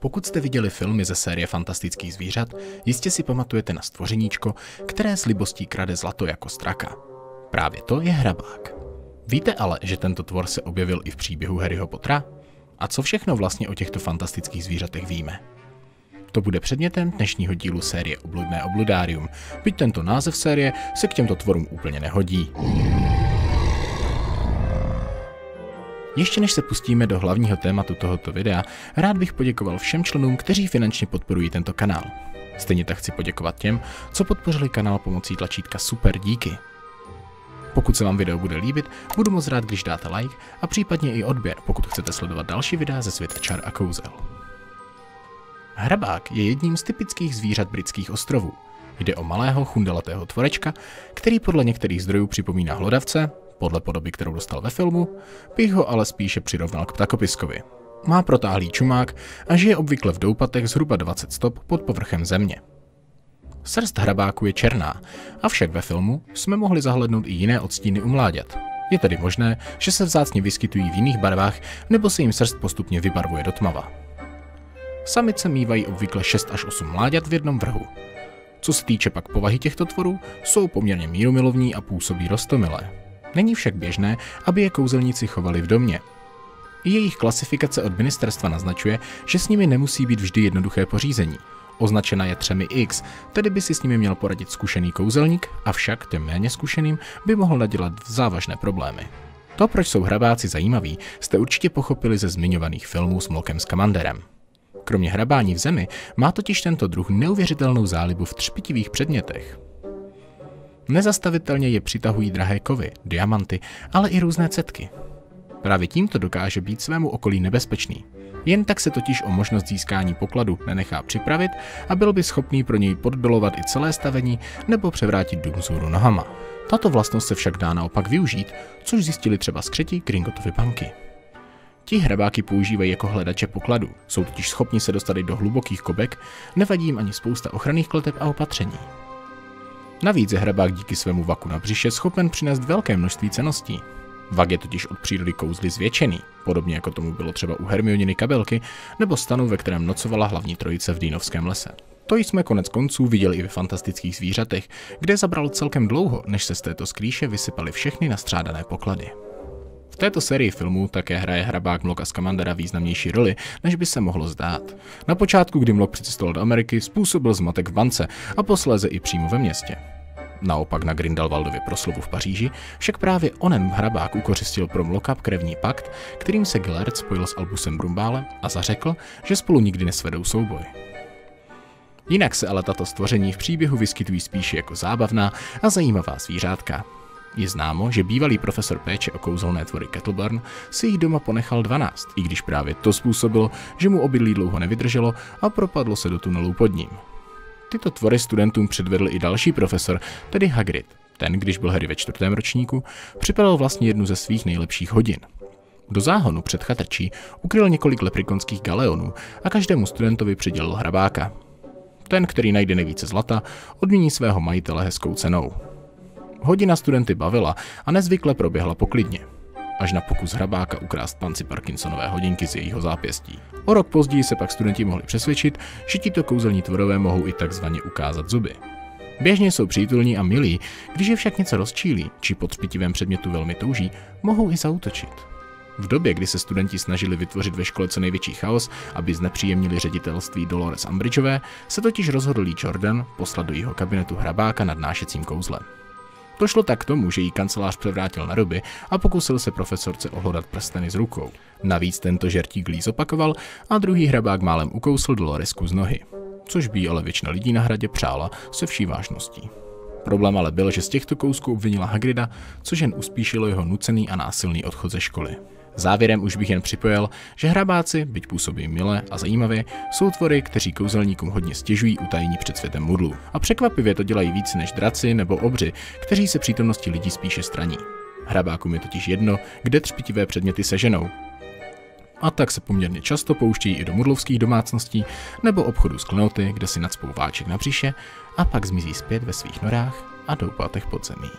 Pokud jste viděli filmy ze série fantastických zvířat, jistě si pamatujete na stvořeníčko, které s libostí krade zlato jako straka. Právě to je hrabák. Víte ale, že tento tvor se objevil i v příběhu Harryho Pottera? A co všechno vlastně o těchto fantastických zvířatech víme? To bude předmětem dnešního dílu série Obludné obludárium, byť tento název série se k těmto tvorům úplně nehodí. Ještě než se pustíme do hlavního tématu tohoto videa, rád bych poděkoval všem členům, kteří finančně podporují tento kanál. Stejně tak chci poděkovat těm, co podpořili kanál pomocí tlačítka Super díky. Pokud se vám video bude líbit, budu moc rád, když dáte like a případně i odběr, pokud chcete sledovat další videa ze světa čar a kouzel. Hrabák je jedním z typických zvířat britských ostrovů. Jde o malého chundelatého tvorečka, který podle některých zdrojů připomíná hlodavce, podle podoby, kterou dostal ve filmu, bych ho ale spíše přirovnal k ptakopiskovi. Má protáhlý čumák a žije obvykle v doupatech zhruba 20 stop pod povrchem země. Srst hrabáku je černá, avšak ve filmu jsme mohli zahlednout i jiné odstíny u mláďat. Je tedy možné, že se vzácně vyskytují v jiných barvách nebo se jim srst postupně vybarvuje do tmava. Samice mývají obvykle 6 až 8 mláďat v jednom vrhu. Co se týče pak povahy těchto tvorů, jsou poměrně mírumilovní a působí rostomilé. Není však běžné, aby je kouzelníci chovali v domě. I jejich klasifikace od ministerstva naznačuje, že s nimi nemusí být vždy jednoduché pořízení. Označena je třemi X, tedy by si s nimi měl poradit zkušený kouzelník, avšak těm méně zkušeným by mohl nadělat závažné problémy. To, proč jsou hrabáci zajímaví, jste určitě pochopili ze zmiňovaných filmů s Mlokem Kamanderem. Kromě hrabání v zemi má totiž tento druh neuvěřitelnou zálibu v třpitivých předmětech. Nezastavitelně je přitahují drahé kovy, diamanty, ale i různé cetky. Právě tímto dokáže být svému okolí nebezpečný. Jen tak se totiž o možnost získání pokladu nenechá připravit a byl by schopný pro něj poddolovat i celé stavení nebo převrátit dům zůru nohama. Tato vlastnost se však dá naopak využít, což zjistili třeba skřeti Gringotovy banky. Ti hrabáky používají jako hledače pokladu, jsou totiž schopni se dostat do hlubokých kobek, nevadí jim ani spousta ochranných kleteb a opatření. Navíc je hrabák díky svému vaku na břiše schopen přinést velké množství ceností. Vak je totiž od přírody kouzly zvětšený, podobně jako tomu bylo třeba u Hermioniny kabelky nebo stanu, ve kterém nocovala hlavní trojice v Dýnovském lese. To jsme konec konců viděli i ve fantastických zvířatech, kde zabralo celkem dlouho, než se z této skrýše vysypaly všechny nastřádané poklady. V této sérii filmů také hraje hrabák Mlok a Skamandera významnější roli, než by se mohlo zdát. Na počátku, kdy Mlok přicestoval do Ameriky, způsobil zmatek v bance a posléze i přímo ve městě. Naopak na Grindelwaldově proslovu v Paříži však právě onen hrabák ukořistil pro Mloka krevní pakt, kterým se Gellert spojil s Albusem Brumbále a zařekl, že spolu nikdy nesvedou souboj. Jinak se ale tato stvoření v příběhu vyskytují spíše jako zábavná a zajímavá zvířátka. Je známo, že bývalý profesor péče o kouzelné tvory Kettleburn si jich doma ponechal 12, i když právě to způsobilo, že mu obydlí dlouho nevydrželo a propadlo se do tunelu pod ním. Tyto tvory studentům předvedl i další profesor, tedy Hagrid. Ten, když byl Harry ve čtvrtém ročníku, připadal vlastně jednu ze svých nejlepších hodin. Do záhonu před chatrčí ukryl několik leprikonských galeonů a každému studentovi přidělil hrabáka. Ten, který najde nejvíce zlata, odmění svého majitele hezkou cenou. Hodina studenty bavila a nezvykle proběhla poklidně. Až na pokus hrabáka ukrást panci Parkinsonové hodinky z jejího zápěstí. O rok později se pak studenti mohli přesvědčit, že tito kouzelní tvorové mohou i takzvaně ukázat zuby. Běžně jsou přítulní a milí, když je však něco rozčílí, či pod špitivém předmětu velmi touží, mohou i zautočit. V době, kdy se studenti snažili vytvořit ve škole co největší chaos, aby znepříjemnili ředitelství Dolores Umbridgeové, se totiž rozhodl Lee Jordan poslat do jeho kabinetu hrabáka nad nášecím kouzlem. Došlo tak k tomu, že jí kancelář převrátil na ruby a pokusil se profesorce ohlodat prsteny z rukou. Navíc tento žertík Lee zopakoval a druhý hrabák málem ukousl Doloresku z nohy. Což by ale většina lidí na hradě přála se vší vážností. Problém ale byl, že z těchto kousků obvinila Hagrida, což jen uspíšilo jeho nucený a násilný odchod ze školy. Závěrem už bych jen připojil, že hrabáci, byť působí milé a zajímavě, jsou tvory, kteří kouzelníkům hodně stěžují utajení před světem mudlu. A překvapivě to dělají víc než draci nebo obři, kteří se přítomnosti lidí spíše straní. Hrabákům je totiž jedno, kde třpitivé předměty seženou. A tak se poměrně často pouštějí i do mudlovských domácností nebo obchodu s klenoty, kde si nadspou váček na břiše a pak zmizí zpět ve svých norách a doupátech pod zemí.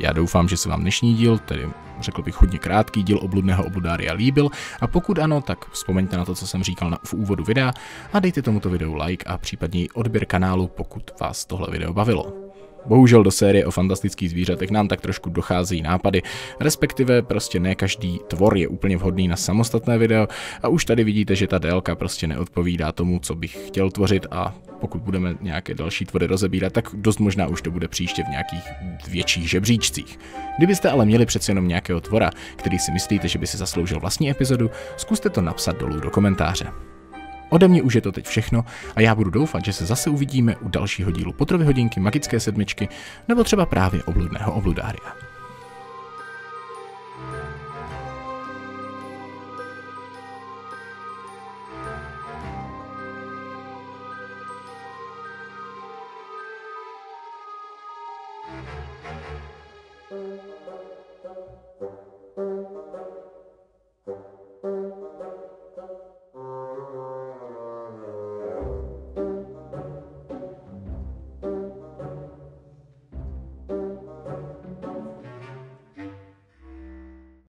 Já doufám, že se vám dnešní díl, tedy řekl bych hodně krátký díl obludného obludária líbil a pokud ano, tak vzpomeňte na to, co jsem říkal na, v úvodu videa a dejte tomuto videu like a případně odběr kanálu, pokud vás tohle video bavilo. Bohužel do série o fantastických zvířatech nám tak trošku docházejí nápady, respektive prostě ne každý tvor je úplně vhodný na samostatné video a už tady vidíte, že ta délka prostě neodpovídá tomu, co bych chtěl tvořit a pokud budeme nějaké další tvory rozebírat, tak dost možná už to bude příště v nějakých větších žebříčcích. Kdybyste ale měli přece jenom nějakého tvora, který si myslíte, že by si zasloužil vlastní epizodu, zkuste to napsat dolů do komentáře. Ode mě už je to teď všechno a já budu doufat, že se zase uvidíme u dalšího dílu Potrovy hodinky, Magické sedmičky nebo třeba právě obludného obludária.